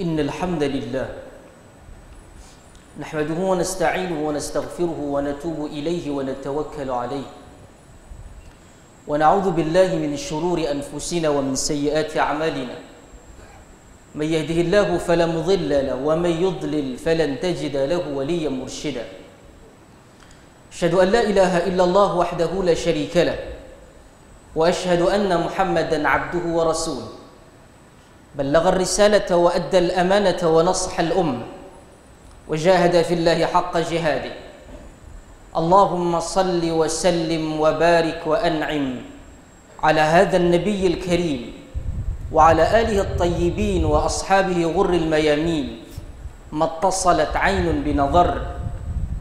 إن الحمد لله نحمده ونستعينه ونستغفره ونتوب إليه ونتوكل عليه. ونعوذ بالله من شرور أنفسنا ومن سيئات أعمالنا. من يهده الله فلا مضل له ومن يضلل فلن تجد له وليا مرشدا. أشهد أن لا إله إلا الله وحده لا شريك له وأشهد أن محمدا عبده ورسوله. بلغ الرسالة وأدى الأمانة ونصح الأمة وجاهد في الله حق جهاده. اللهم صل وسلم وبارك وأنعم على هذا النبي الكريم وعلى آله الطيبين وأصحابه غر الميامين ما اتصلت عين بنظر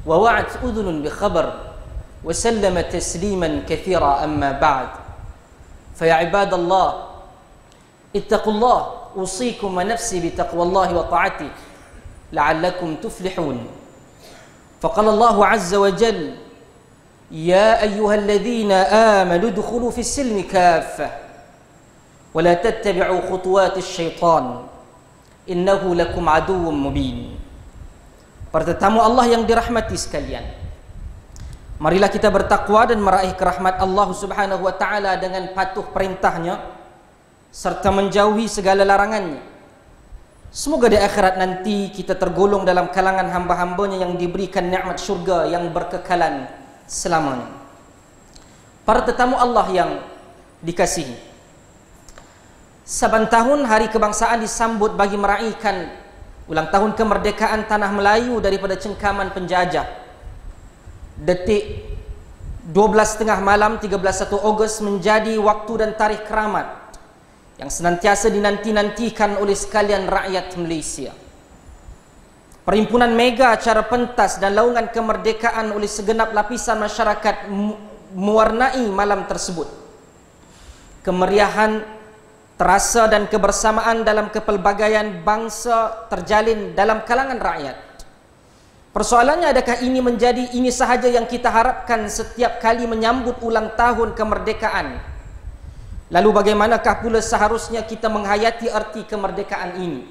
ووعت أذن بخبر وسلم تسليما كثيرا أما بعد. فيا عباد الله اتقوا الله أوصيكم ونفسي بتقوى الله وطاعته لعلكم تفلحون. فقال الله عز وجل يا أيها الذين آمنوا ادخلوا في السلم كافة ولا تتبعوا خطوات الشيطان إنه لكم عدو مبين. Tetamu Allah yang dirahmati sekalian Marilah kita bertakwa dan meraih kerahmat Allah subhanahu wa ta'ala dengan patuh perintahnya. Serta menjauhi segala larangannya Semoga di akhirat nanti kita tergolong dalam kalangan hamba-hambanya yang diberikan nikmat syurga yang berkekalan selamanya. Para tetamu Allah yang dikasihi. Saban tahun hari kebangsaan disambut bagi meraihkan ulang tahun kemerdekaan tanah Melayu daripada cengkaman penjajah. Detik 12 tengah malam 13 Ogos menjadi waktu dan tarikh keramat yang senantiasa dinanti-nantikan oleh sekalian rakyat Malaysia. Perhimpunan mega acara pentas dan laungan kemerdekaan oleh segenap lapisan masyarakat mewarnai malam tersebut. Kemeriahan terasa dan kebersamaan dalam kepelbagaian bangsa terjalin dalam kalangan rakyat. Persoalannya adakah ini menjadi ini sahaja yang kita harapkan setiap kali menyambut ulang tahun kemerdekaan Lalu bagaimanakah pula seharusnya kita menghayati arti kemerdekaan ini?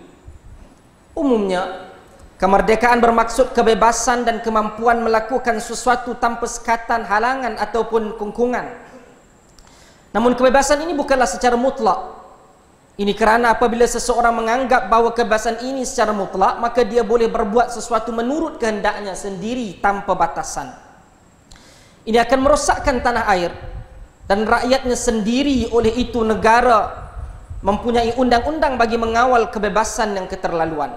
Umumnya, kemerdekaan bermaksud kebebasan dan kemampuan melakukan sesuatu tanpa sekatan halangan ataupun kungkungan. Namun kebebasan ini bukanlah secara mutlak. Ini kerana apabila seseorang menganggap bahawa kebebasan ini secara mutlak, maka dia boleh berbuat sesuatu menurut kehendaknya sendiri tanpa batasan. Ini akan merosakkan tanah air dan rakyatnya sendiri oleh itu negara mempunyai undang-undang bagi mengawal kebebasan yang keterlaluan.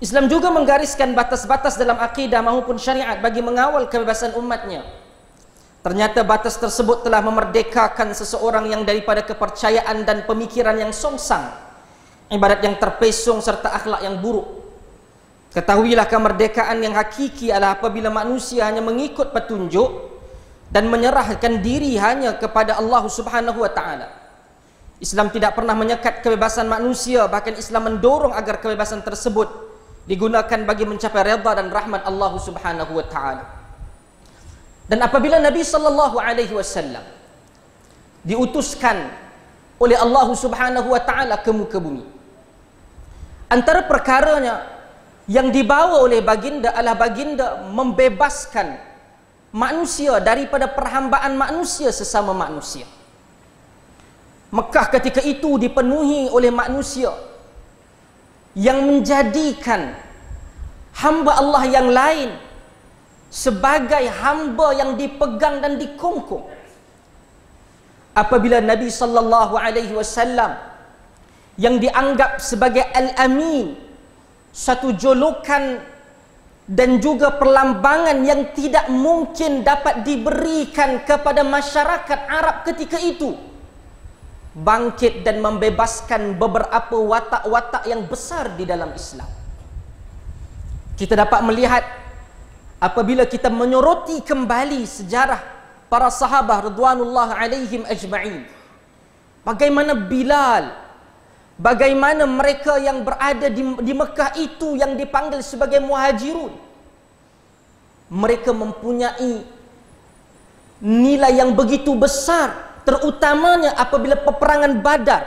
Islam juga menggariskan batas-batas dalam akidah maupun syariat bagi mengawal kebebasan umatnya. Ternyata batas tersebut telah memerdekakan seseorang yang daripada kepercayaan dan pemikiran yang songsang, ibadat yang terpesong serta akhlak yang buruk. Ketahuilah kemerdekaan yang hakiki adalah apabila manusia hanya mengikut petunjuk dan menyerahkan diri hanya kepada Allah Subhanahu wa taala. Islam tidak pernah menyekat kebebasan manusia, bahkan Islam mendorong agar kebebasan tersebut digunakan bagi mencapai redha dan rahmat Allah Subhanahu wa taala. Dan apabila Nabi sallallahu alaihi wasallam diutuskan oleh Allah Subhanahu wa taala ke muka bumi. Antara perkaranya yang dibawa oleh baginda adalah baginda membebaskan manusia daripada perhambaan manusia sesama manusia. Mekah ketika itu dipenuhi oleh manusia yang menjadikan hamba Allah yang lain sebagai hamba yang dipegang dan dikongkong. Apabila Nabi sallallahu alaihi wasallam yang dianggap sebagai al-amin satu julukan dan juga perlambangan yang tidak mungkin dapat diberikan kepada masyarakat Arab ketika itu. Bangkit dan membebaskan beberapa watak-watak yang besar di dalam Islam. Kita dapat melihat apabila kita menyoroti kembali sejarah para sahabat radhwanullah alaihim ajma'in. Bagaimana Bilal bagaimana mereka yang berada di, di Mekah itu yang dipanggil sebagai muhajirun mereka mempunyai nilai yang begitu besar terutamanya apabila peperangan badar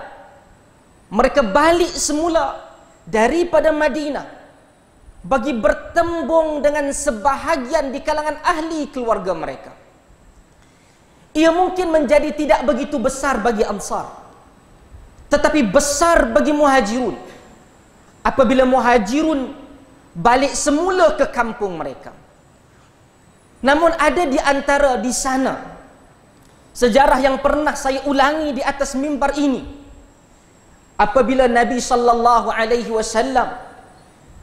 mereka balik semula daripada Madinah bagi bertembung dengan sebahagian di kalangan ahli keluarga mereka. Ia mungkin menjadi tidak begitu besar bagi Ansar. Tetapi besar bagi Muhajirun. Apabila Muhajirun balik semula ke kampung mereka. Namun ada di antara di sana sejarah yang pernah saya ulangi di atas mimbar ini. Apabila Nabi sallallahu alaihi wasallam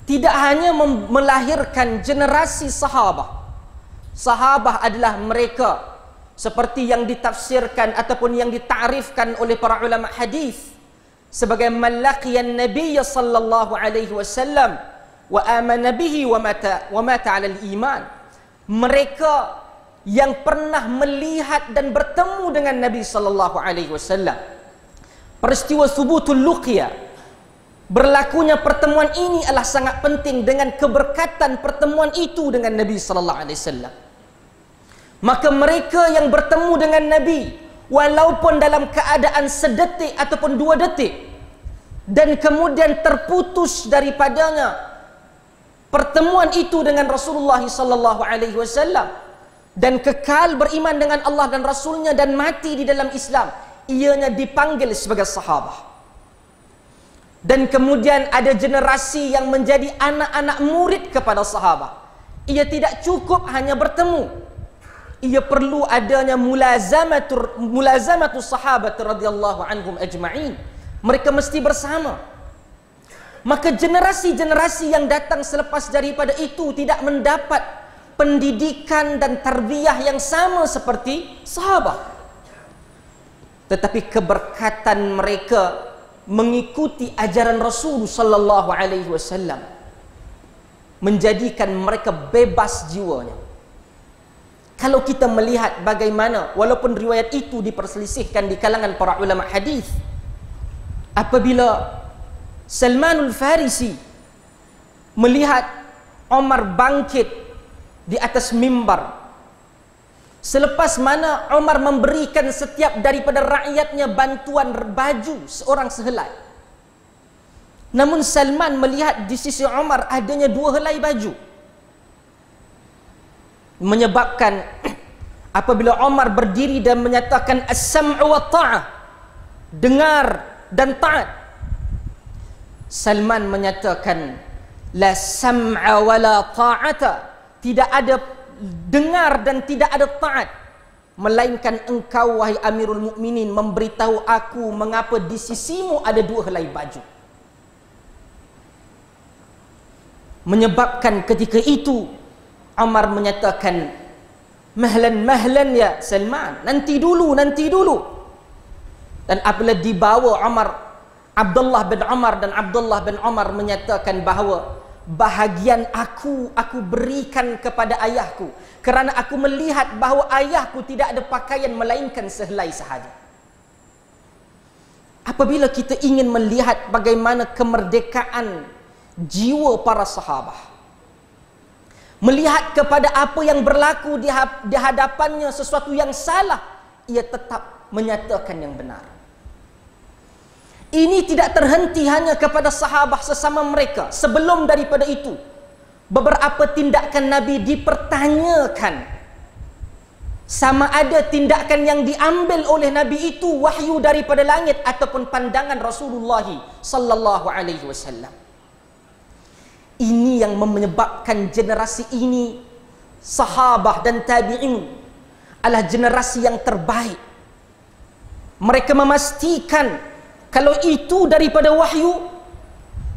tidak hanya melahirkan generasi sahabat. Sahabat adalah mereka seperti yang ditafsirkan ataupun yang ditarifkan oleh para ulama hadis sebagai malaqiyan Nabi sallallahu alaihi wasallam wa amana bihi wa mata wa mata ala iman. Mereka yang pernah melihat dan bertemu dengan Nabi sallallahu alaihi wasallam. Peristiwa subutul luqya berlakunya pertemuan ini adalah sangat penting dengan keberkatan pertemuan itu dengan Nabi sallallahu alaihi wasallam. Maka mereka yang bertemu dengan Nabi walaupun dalam keadaan sedetik ataupun dua detik dan kemudian terputus daripadanya pertemuan itu dengan Rasulullah sallallahu alaihi wasallam dan kekal beriman dengan Allah dan Rasulnya dan mati di dalam Islam ianya dipanggil sebagai sahabat dan kemudian ada generasi yang menjadi anak-anak murid kepada sahabat ia tidak cukup hanya bertemu ia perlu adanya mulazamatur mulazamatus sahabat radhiyallahu anhum ajma'in. Mereka mesti bersama. Maka generasi-generasi yang datang selepas daripada itu tidak mendapat pendidikan dan tarbiyah yang sama seperti sahabat. Tetapi keberkatan mereka mengikuti ajaran Rasul sallallahu alaihi wasallam menjadikan mereka bebas jiwanya kalau kita melihat bagaimana walaupun riwayat itu diperselisihkan di kalangan para ulama hadis apabila Salmanul Farisi melihat Omar bangkit di atas mimbar selepas mana Omar memberikan setiap daripada rakyatnya bantuan baju seorang sehelai namun Salman melihat di sisi Omar adanya dua helai baju menyebabkan apabila Omar berdiri dan menyatakan as-sam'u wa ta'ah dengar dan taat Salman menyatakan la sam'a wa la ta'ata. Tidak ada dengar dan tidak ada taat melainkan engkau wahai Amirul Mukminin memberitahu aku mengapa di sisimu ada dua helai baju. Menyebabkan ketika itu Umar menyatakan mahlan mahlan ya Salman nanti dulu nanti dulu dan apabila dibawa Umar Abdullah bin Umar dan Abdullah bin Umar menyatakan bahawa bahagian aku aku berikan kepada ayahku kerana aku melihat bahawa ayahku tidak ada pakaian melainkan sehelai sahaja. Apabila kita ingin melihat bagaimana kemerdekaan jiwa para sahabat melihat kepada apa yang berlaku di hadapannya sesuatu yang salah ia tetap menyatakan yang benar. Ini tidak terhenti hanya kepada sahabat sesama mereka. Sebelum daripada itu, beberapa tindakan Nabi dipertanyakan. Sama ada tindakan yang diambil oleh Nabi itu wahyu daripada langit ataupun pandangan Rasulullah sallallahu alaihi wasallam. Ini yang menyebabkan generasi ini sahabat dan tabi'in adalah generasi yang terbaik. Mereka memastikan kalau itu daripada wahyu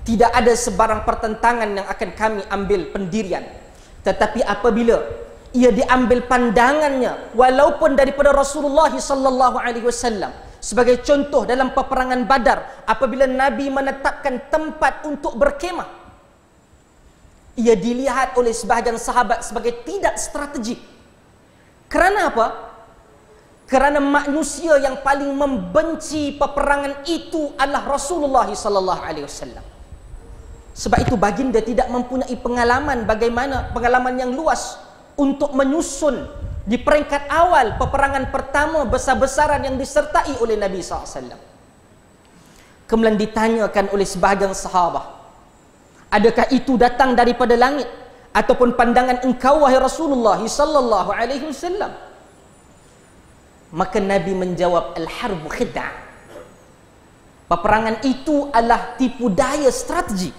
tidak ada sebarang pertentangan yang akan kami ambil pendirian tetapi apabila ia diambil pandangannya walaupun daripada Rasulullah sallallahu alaihi wasallam sebagai contoh dalam peperangan Badar apabila Nabi menetapkan tempat untuk berkemah ia dilihat oleh sebahagian sahabat sebagai tidak strategik kerana apa kerana manusia yang paling membenci peperangan itu adalah Rasulullah sallallahu alaihi wasallam. Sebab itu baginda tidak mempunyai pengalaman bagaimana pengalaman yang luas untuk menyusun di peringkat awal peperangan pertama besar-besaran yang disertai oleh Nabi SAW. Kemudian ditanyakan oleh sebahagian sahabat. Adakah itu datang daripada langit ataupun pandangan engkau wahai Rasulullah sallallahu alaihi wasallam? Maka nabi menjawab al harbu khid'ah. Peperangan itu adalah tipu daya strategi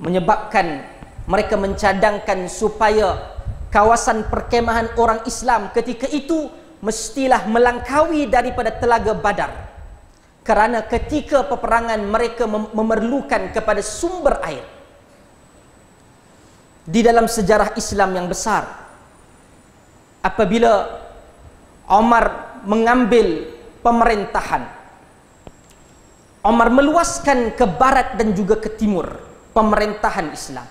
menyebabkan mereka mencadangkan supaya kawasan perkemahan orang Islam ketika itu mestilah melangkaui daripada telaga Badar kerana ketika peperangan mereka memerlukan kepada sumber air di dalam sejarah Islam yang besar apabila Omar mengambil pemerintahan Omar meluaskan ke barat dan juga ke timur pemerintahan Islam.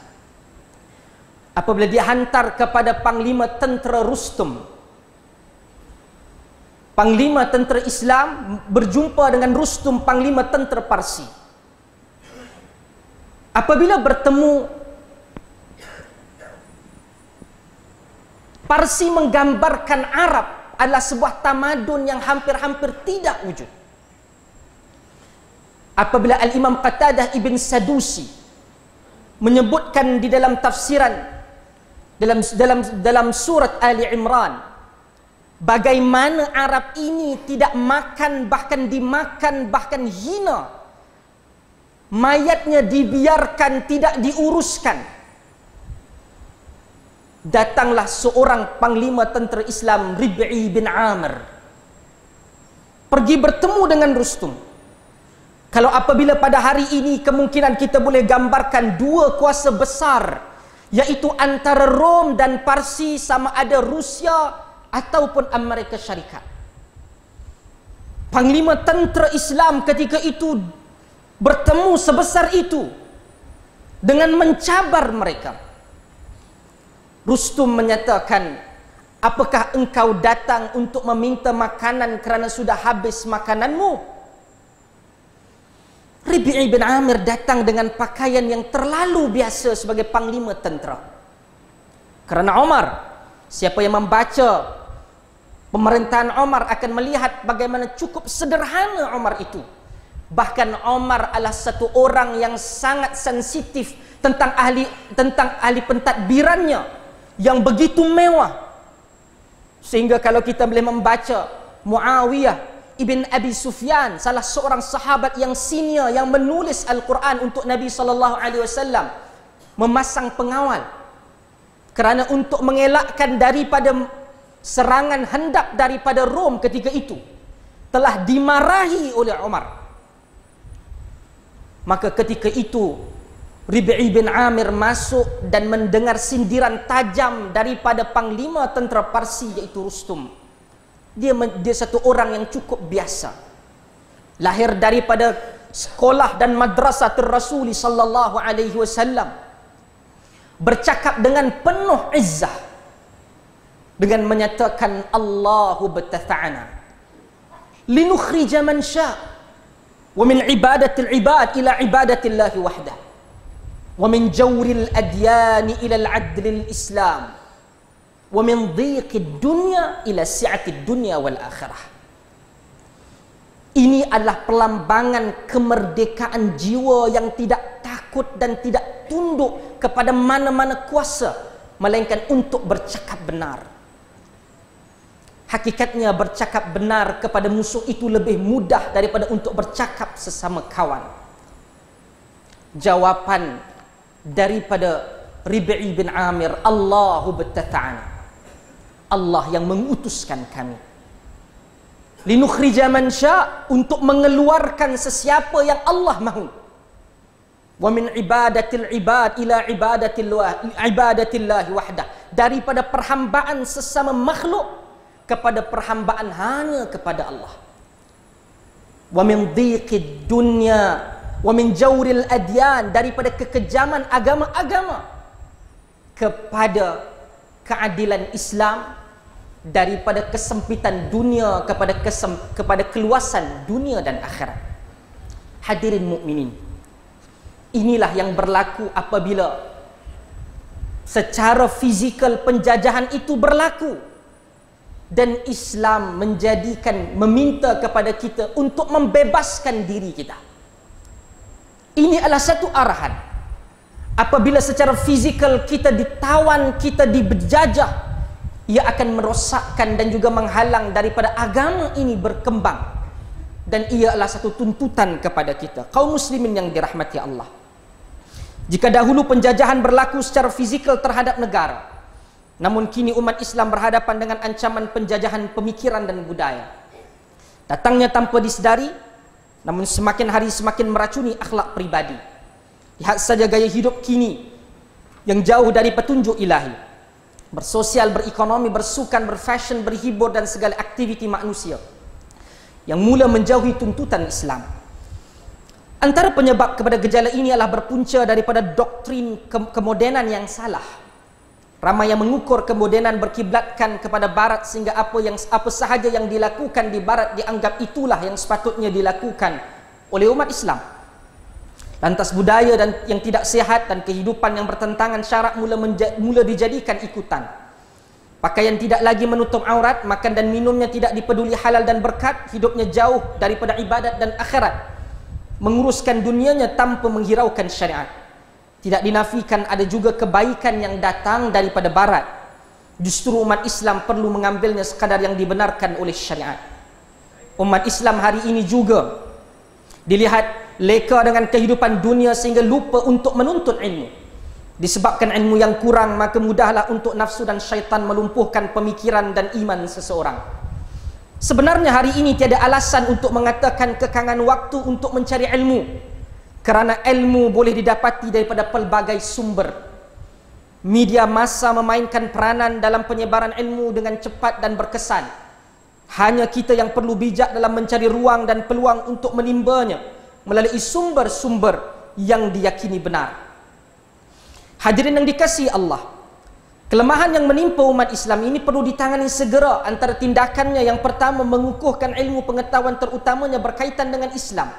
Apabila dia hantar kepada Panglima Tentera Rustum, Panglima Tentera Islam berjumpa dengan Rustum Panglima Tentera Parsi. Apabila bertemu Parsi menggambarkan Arab adalah sebuah tamadun yang hampir-hampir tidak wujud apabila al-Imam Qatadah ibn Sadusi menyebutkan di dalam tafsiran dalam dalam dalam surat Ali Imran bagaimana Arab ini tidak makan bahkan dimakan bahkan hina. Mayatnya dibiarkan tidak diuruskan. Datanglah seorang panglima tentera Islam Rib'i bin Amr pergi bertemu dengan Rustum. Kalau apabila pada hari ini kemungkinan kita boleh gambarkan dua kuasa besar yaitu antara Rom dan Parsi sama ada Rusia ataupun Amerika Syarikat. Panglima tentera Islam ketika itu bertemu sebesar itu dengan mencabar mereka. Rustum menyatakan, apakah engkau datang untuk meminta makanan kerana sudah habis makananmu? Ribi'i bin Amir datang dengan pakaian yang terlalu biasa sebagai panglima tentera. Kerana Omar, siapa yang membaca pemerintahan Omar akan melihat bagaimana cukup sederhana Omar itu. Bahkan Omar adalah satu orang yang sangat sensitif tentang ahli tentang ahli pentadbirannya yang begitu mewah. Sehingga kalau kita boleh membaca Muawiyah Ibn Abi Sufyan salah seorang sahabat yang senior yang menulis Al-Quran untuk Nabi sallallahu alaihi wasallam memasang pengawal kerana untuk mengelakkan daripada serangan hendak daripada Rom ketika itu telah dimarahi oleh Umar maka ketika itu Rib'i bin Amir masuk dan mendengar sindiran tajam daripada panglima tentera Parsi iaitu Rustum. Dia dia satu orang yang cukup biasa. Lahir daripada sekolah dan madrasah Rasul sallallahu alaihi wasallam. Bercakap dengan penuh izzah dengan menyatakan Allahu bata'ana linukhrija man sya' wa min ibadati al-ibad ila ibadati Allah wahdah. Wa min jawri al-adyan ila al-'adl al-islam wa min dhiqid dunya ila si'atid dunya wal akhirah. Ini adalah pelambangan kemerdekaan jiwa yang tidak takut dan tidak tunduk kepada mana-mana kuasa melainkan untuk bercakap benar hakikatnya bercakap benar kepada musuh itu lebih mudah daripada untuk bercakap sesama kawan jawapan daripada Rib'i bin Amir Allahu bata'ana Allah yang mengutuskan kami. Linukhrija man sya' untuk mengeluarkan sesiapa yang Allah mahu. Wa min ibadatil ibad ila ibadatil ibadatillah wahdah. Daripada perhambaan sesama makhluk kepada perhambaan hanya kepada Allah. Wa min dhiqid dunya wa min jawril adyan daripada kekejaman agama-agama kepada keadilan Islam daripada kesempitan dunia kepada kesem, kepada keluasan dunia dan akhirat. Hadirin mukminin. Inilah yang berlaku apabila secara fizikal penjajahan itu berlaku dan Islam menjadikan meminta kepada kita untuk membebaskan diri kita. Ini adalah satu arahan. Apabila secara fizikal kita ditawan, kita dibejajah, ia akan merosakkan dan juga menghalang daripada agama ini berkembang. Dan ia adalah satu tuntutan kepada kita. Kaum muslimin yang dirahmati Allah. Jika dahulu penjajahan berlaku secara fizikal terhadap negara, namun kini umat Islam berhadapan dengan ancaman penjajahan pemikiran dan budaya. Datangnya tanpa disedari, namun semakin hari semakin meracuni akhlak pribadi. Lihat saja gaya hidup kini yang jauh dari petunjuk ilahi. Bersosial, berekonomi, bersukan, berfashion, berhibur dan segala aktiviti manusia yang mula menjauhi tuntutan Islam. Antara penyebab kepada gejala ini adalah berpunca daripada doktrin ke- kemodenan yang salah. Ramai yang mengukur kemodenan berkiblatkan kepada barat sehingga apa yang apa sahaja yang dilakukan di barat dianggap itulah yang sepatutnya dilakukan oleh umat Islam. Lantas budaya dan yang tidak sehat dan kehidupan yang bertentangan syarak mula menja, mula dijadikan ikutan. Pakaian tidak lagi menutup aurat, makan dan minumnya tidak dipeduli halal dan berkat, hidupnya jauh daripada ibadat dan akhirat. Menguruskan dunianya tanpa menghiraukan syariat. Tidak dinafikan ada juga kebaikan yang datang daripada barat. Justru umat Islam perlu mengambilnya sekadar yang dibenarkan oleh syariat. Umat Islam hari ini juga dilihat leka dengan kehidupan dunia sehingga lupa untuk menuntut ilmu. Disebabkan ilmu yang kurang maka mudahlah untuk nafsu dan syaitan melumpuhkan pemikiran dan iman seseorang. Sebenarnya hari ini tiada alasan untuk mengatakan kekangan waktu untuk mencari ilmu kerana ilmu boleh didapati daripada pelbagai sumber. Media massa memainkan peranan dalam penyebaran ilmu dengan cepat dan berkesan. Hanya kita yang perlu bijak dalam mencari ruang dan peluang untuk menimbanya melalui sumber-sumber yang diyakini benar. Hadirin yang dikasihi Allah kelemahan yang menimpa umat Islam ini perlu ditangani segera antara tindakannya yang pertama mengukuhkan ilmu pengetahuan terutamanya berkaitan dengan Islam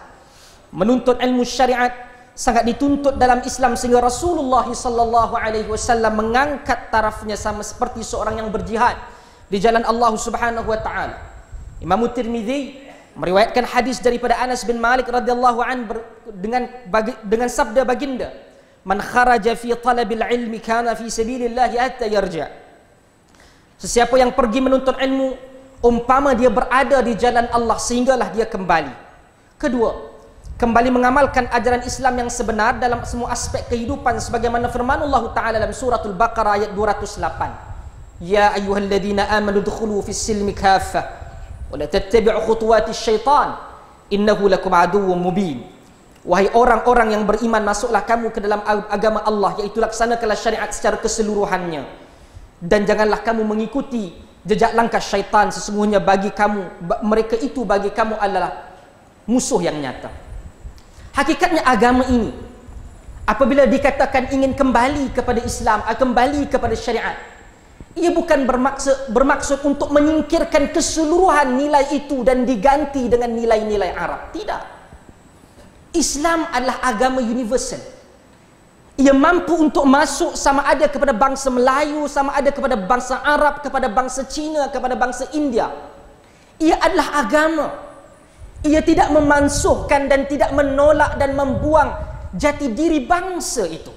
menuntut ilmu syariat sangat dituntut dalam Islam sehingga Rasulullah sallallahu alaihi wasallam mengangkat tarafnya sama seperti seorang yang berjihad di jalan Allah Subhanahu wa taala. Imam Tirmizi meriwayatkan hadis daripada Anas bin Malik radhiyallahu an dengan bagi, dengan sabda baginda, "Man kharaja fi talabil ilmi kana fi sabilillah hatta yarja." Sesiapa yang pergi menuntut ilmu umpama dia berada di jalan Allah sehinggalah dia kembali. Kedua, kembali mengamalkan ajaran Islam yang sebenar dalam semua aspek kehidupan sebagaimana firman Allah Taala dalam suratul Baqarah ayat 208 Ya ayyuhalladzina amanu dukhulu fis silmi kaffah wa la tattabi'u khutuwatis syaitan. Innahu lakum aduwwum mubin. Wahai orang-orang yang beriman masuklah kamu ke dalam agama Allah iaitu laksanakanlah syariat secara keseluruhannya. Dan janganlah kamu mengikuti jejak langkah syaitan sesungguhnya bagi kamu mereka itu bagi kamu adalah musuh yang nyata Hakikatnya agama ini apabila dikatakan ingin kembali kepada Islam, kembali kepada syariat, ia bukan bermaksud bermaksud untuk menyingkirkan keseluruhan nilai itu dan diganti dengan nilai-nilai Arab. Tidak. Islam adalah agama universal. Ia mampu untuk masuk sama ada kepada bangsa Melayu, sama ada kepada bangsa Arab, kepada bangsa Cina, kepada bangsa India. Ia adalah agama ia tidak memansuhkan dan tidak menolak dan membuang jati diri bangsa itu.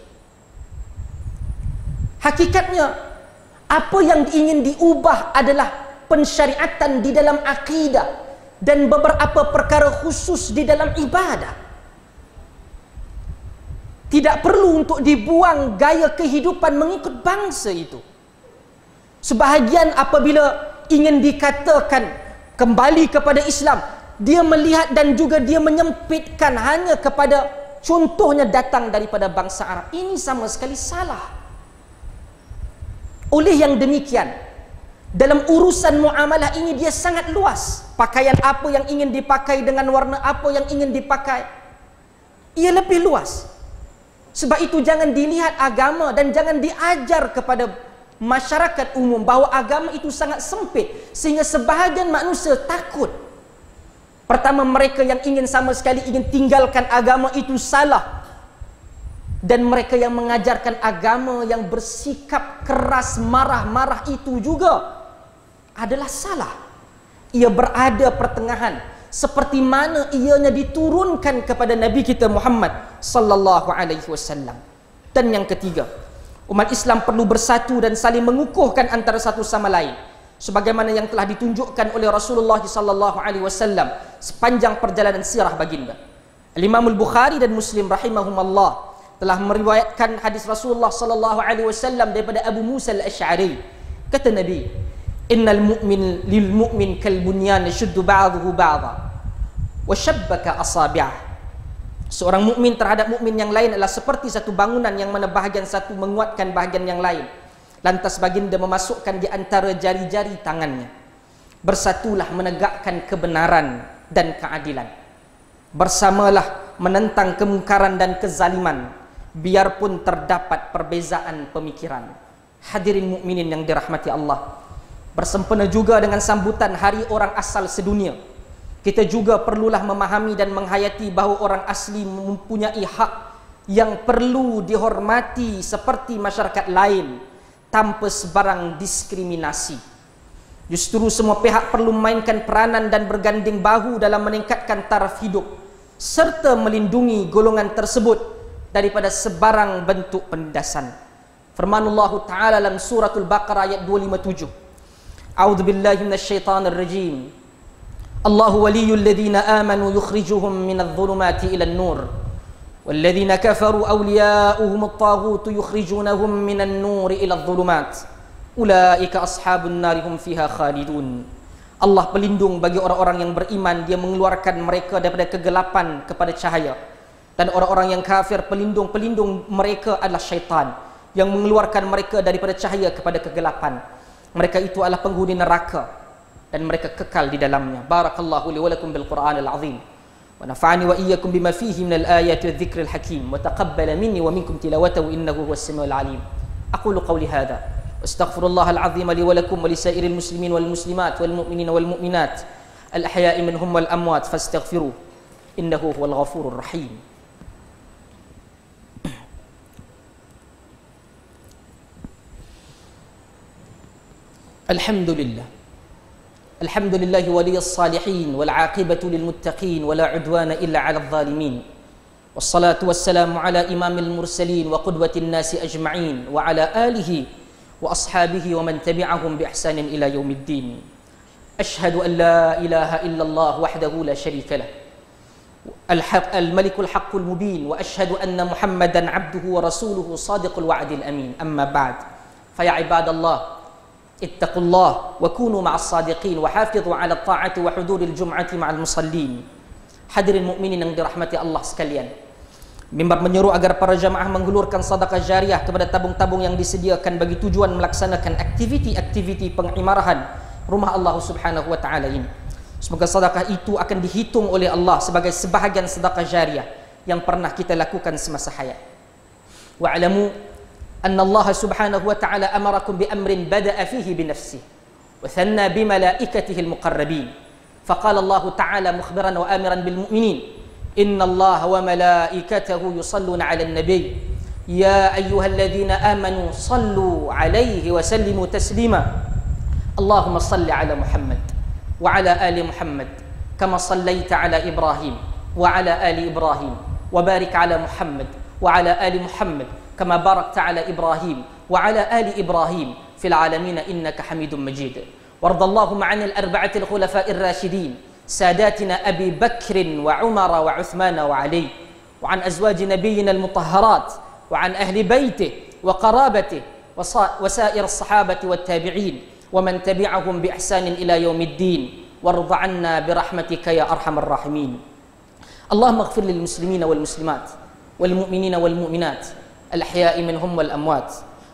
Hakikatnya, apa yang ingin diubah adalah pensyariatan di dalam akidah dan beberapa perkara khusus di dalam ibadah. Tidak perlu untuk dibuang gaya kehidupan mengikut bangsa itu. Sebahagian apabila ingin dikatakan kembali kepada Islam, dia melihat dan juga dia menyempitkan hanya kepada contohnya datang daripada bangsa Arab. Ini sama sekali salah. Oleh yang demikian, dalam urusan muamalah ini dia sangat luas. Pakaian apa yang ingin dipakai dengan warna apa yang ingin dipakai. Ia lebih luas. Sebab itu jangan dilihat agama dan jangan diajar kepada masyarakat umum bahawa agama itu sangat sempit sehingga sebahagian manusia takut Pertama mereka yang ingin sama sekali ingin tinggalkan agama itu salah. Dan mereka yang mengajarkan agama yang bersikap keras marah-marah itu juga adalah salah. Ia berada pertengahan seperti mana ianya diturunkan kepada Nabi kita Muhammad sallallahu alaihi wasallam. Dan yang ketiga, umat Islam perlu bersatu dan saling mengukuhkan antara satu sama lain sebagaimana yang telah ditunjukkan oleh Rasulullah sallallahu alaihi wasallam sepanjang perjalanan sirah baginda. Imam Al-Bukhari dan Muslim rahimahumallah telah meriwayatkan hadis Rasulullah sallallahu alaihi wasallam daripada Abu Musa Al-Asy'ari. Kata Nabi, "Innal mu'min lil mu'min kal bunyan yashuddu ba'dahu ba'dha wa shabbaka asabi'ah." Seorang mukmin terhadap mukmin yang lain adalah seperti satu bangunan yang mana bahagian satu menguatkan bahagian yang lain. Lantas baginda memasukkan di antara jari-jari tangannya. Bersatulah menegakkan kebenaran dan keadilan. Bersamalah menentang kemungkaran dan kezaliman. Biarpun terdapat perbezaan pemikiran. Hadirin mukminin yang dirahmati Allah. Bersempena juga dengan sambutan hari orang asal sedunia. Kita juga perlulah memahami dan menghayati bahawa orang asli mempunyai hak yang perlu dihormati seperti masyarakat lain tanpa sebarang diskriminasi. Justru semua pihak perlu memainkan peranan dan berganding bahu dalam meningkatkan taraf hidup serta melindungi golongan tersebut daripada sebarang bentuk penindasan. Firman Allah Ta'ala dalam suratul Baqarah ayat 257. A'udhu billahi minasyaitanir rajim. Allahu waliyul ladhina amanu yukhrijuhum minadh dhulumati ilan nur. والذين كفروا أولياؤهم الطاغوت يخرجونهم من النور إلى الظلمات أولئك أصحاب النار هم فيها خالدون Allah pelindung bagi orang-orang yang beriman dia mengeluarkan mereka daripada kegelapan kepada cahaya dan orang-orang yang kafir pelindung-pelindung mereka adalah syaitan yang mengeluarkan mereka daripada cahaya kepada kegelapan mereka itu adalah penghuni neraka dan mereka kekal di dalamnya barakallahu li wa lakum bil qur'anil azim ونفعني وإياكم بما فيه من الآيات والذكر الحكيم. وتقبل مني ومنكم تلاوته إنه هو السميع العليم. أقول قولي هذا. واستغفر الله العظيم لي ولكم ولسائر المسلمين والمسلمات والمؤمنين والمؤمنات الأحياء منهم والأموات فاستغفروه. إنه هو الغفور الرحيم. الحمد لله. الحمد لله ولي الصالحين والعاقبة للمتقين ولا عدوان إلا على الظالمين. والصلاة والسلام على إمام المرسلين وقدوة الناس أجمعين وعلى آله وأصحابه ومن تبعهم بإحسان إلى يوم الدين. أشهد أن لا إله إلا الله وحده لا شريك له. الحق الملك الحق المبين وأشهد أن محمدا عبده ورسوله صادق الوعد الأمين. أما بعد فيا عباد الله ittaqullah wa kunu ma'as sadiqin wa hafizu 'ala at-ta'ati wa hududil jum'ati ma'al musallin. Hadirin mukminin yang dirahmati Allah sekalian. Mimbar menyeru agar para jamaah menghulurkan sedekah jariah kepada tabung-tabung yang disediakan bagi tujuan melaksanakan aktiviti-aktiviti pengimarahan rumah Allah Subhanahu wa taala ini. Semoga sedekah itu akan dihitung oleh Allah sebagai sebahagian sedekah jariah yang pernah kita lakukan semasa hayat. Wa'lamu أن الله سبحانه وتعالى أمركم بأمر بدأ فيه بنفسه وثنى بملائكته المقربين. فقال الله تعالى مخبرا وآمرا بالمؤمنين إن الله وملائكته يصلون على النبي. يا أيها الذين آمنوا صلوا عليه وسلموا تسليما. اللهم صل على محمد وعلى آل محمد كما صليت على إبراهيم وعلى آل إبراهيم وبارك على محمد وعلى آل محمد كما باركت على إبراهيم وعلى آل إبراهيم في العالمين إنك حميد مجيد. وارض اللهم عن الأربعة الخلفاء الراشدين ساداتنا أبي بكر وعمر وعثمان وعلي وعن أزواج نبينا المطهرات وعن أهل بيته وقرابته وسائر الصحابة والتابعين ومن تبعهم بإحسان إلى يوم الدين وارض عنا برحمتك يا أرحم الراحمين. اللهم اغفر للمسلمين والمسلمات والمؤمنين والمؤمنات الأحياء منهم والأموات.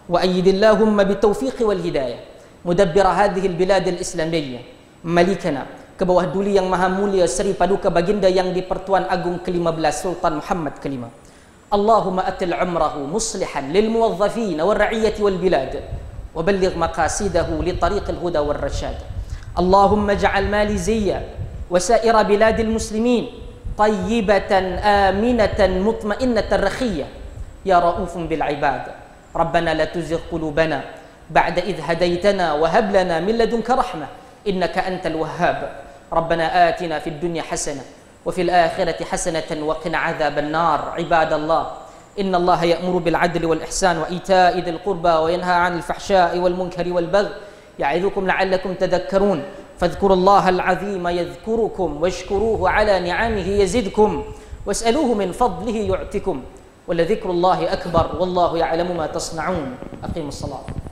وأيد اللهم بالتوفيق والهداية. مدبر هذه البلاد الإسلامية. ملكنا كبوه دولي yang maha mulia Seri Paduka Baginda yang di Pertuan Agung ke-15 Sultan Muhammad ke-5 اللهم أتل عمره مصلحا للموظفين والرعية والبلاد وبلغ مقاصده لطريق الهدى والرشاد اللهم اجعل ماليزيا وسائر بلاد المسلمين طيبة آمنة مطمئنة رخيّة يا رؤوف بالعباد. ربنا لا تزغ قلوبنا بعد إذ هديتنا وهب لنا من لدنك رحمة إنك أنت الوهاب. ربنا آتنا في الدنيا حسنة وفي الآخرة حسنة وقنا عذاب النار. عباد الله إن الله يأمر بالعدل والإحسان وإيتاء ذي القربى وينهى عن الفحشاء والمنكر والبغي يعظكم لعلكم تذكرون. فاذكروا الله العظيم يذكركم واشكروه على نعمه يزدكم. واسألوه من فضله يعتكم ولذكر الله أكبر والله يعلم ما تصنعون. أقيموا الصلاة.